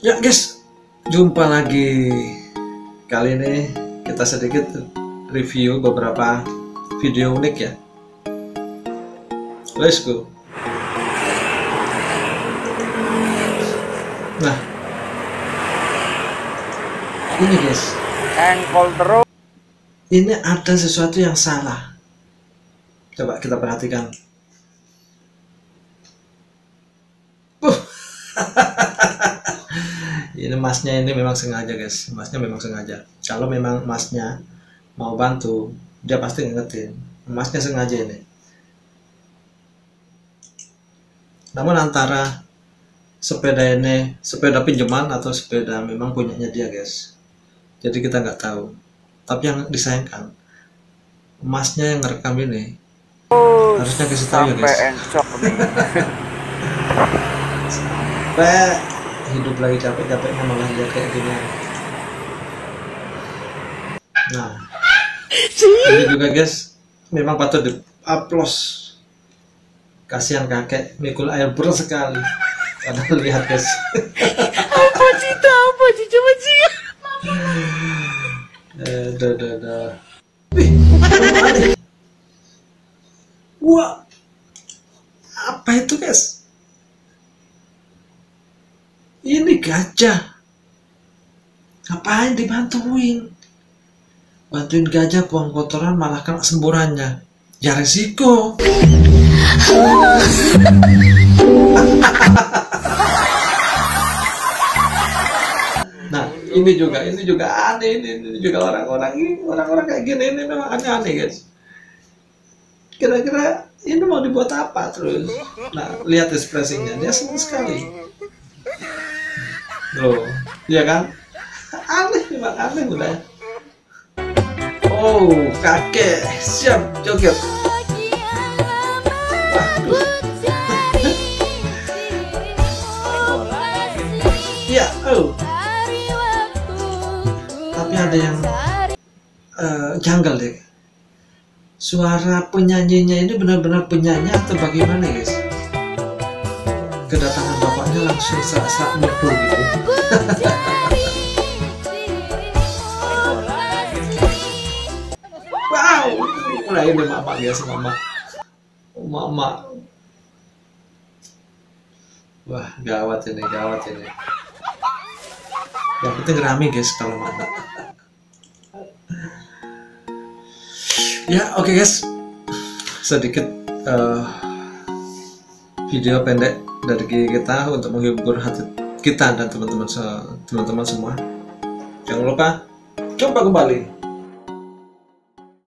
Ya guys, jumpa lagi. Kali ini kita sedikit review beberapa video unik ya. Let's go. Nah, ini guys, engkol terus ini ada sesuatu yang salah. Coba kita perhatikan. Uh. ini masnya ini memang sengaja guys, masnya memang sengaja. Kalau memang masnya mau bantu, dia pasti ngingetin. Masnya sengaja ini. Namun antara sepeda ini sepeda pinjaman atau sepeda memang punyanya dia guys. Jadi kita nggak tahu. Tapi yang disayangkan emasnya yang ngerekam ini harusnya kasih tahu ya sampai guys. nih Sampai hidup lagi capek-capeknya malah lihat kayak gini. Nah, ini juga guys, memang patut di upload. Kasihan kakek mikul air ber sekali. Padahal lihat guys. apa cita apa cita coba sih Eh, dah, dah, dah. Wah, apa itu guys? Ini gajah. Ngapain dibantuin? Bantuin gajah buang kotoran malah kena semburannya. Ya resiko. Nah, ini juga, ini juga aneh, ini, ini juga orang-orang ini, orang-orang kayak gini ini memang aneh-aneh guys. Kira-kira ini mau dibuat apa terus? Nah, lihat ekspresinya, dia senang sekali. Loh, iya kan? Aneh memang aneh udah. Oh, kakek siap joget. Iya, oh. Tapi ada yang eh, janggal deh. Suara penyanyinya ini benar-benar penyanyi atau bagaimana guys? Kedatangan bapaknya langsung saat-saat merdu gitu. Wow, mulai ini mama biasa mama. Mama. Wah, gawat ini, gawat ini. Yang penting rame guys kalau mana. ya, oke guys. Sedikit eh, video pendek dari kita untuk menghibur hati kita dan teman-teman teman-teman semua. Jangan lupa coba kembali